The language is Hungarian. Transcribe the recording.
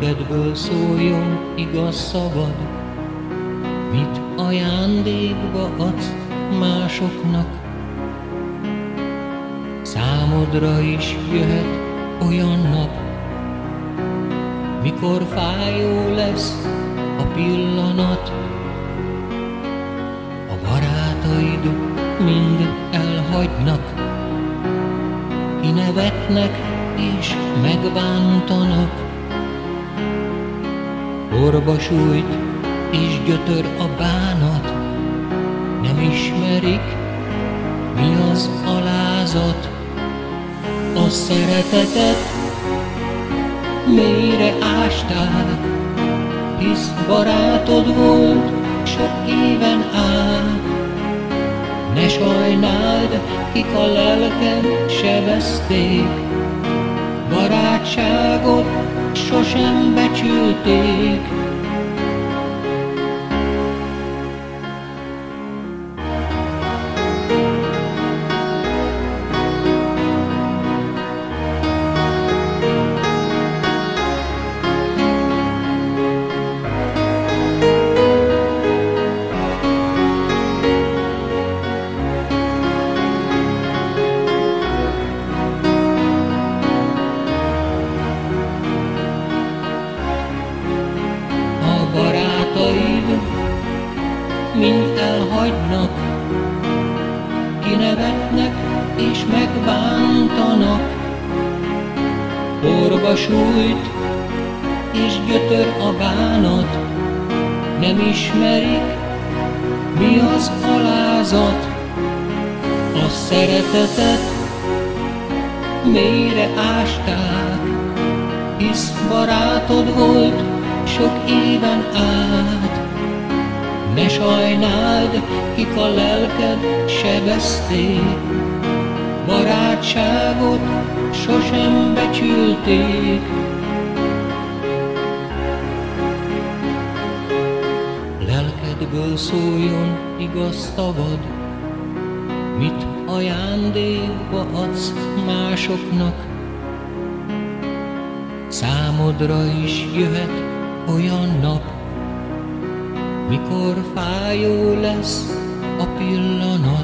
Lelkedből szóljon igaz szavad, mit ajándékba adsz másoknak. Számodra is jöhet olyan nap, mikor fájó lesz a pillanat, a barátaid mind elhagynak, kinevetnek és megbántanak. Orba sújt és gyötör a bánat, nem ismerik, mi az alázat, a szeretetet mélyre ásták, hisz barátod volt sok éven át. Ne sajnáld, kik a lelked sebezték, barátságot sosem becsülték. Mind elhagynak, kinevetnek és megbántanak. Orba sújt és gyötör a bánat, nem ismerik, mi az alázat, a szeretetet mélyre ásták, hisz barátod volt, sok éven át. Ne sajnáld, kik a lelked sebezték, barátságot sosem becsülték. Lelkedből szóljon igaz szavad, mit ajándékba adsz másoknak, számodra is jöhet olyan nap, mikor fájó lesz a pillanat.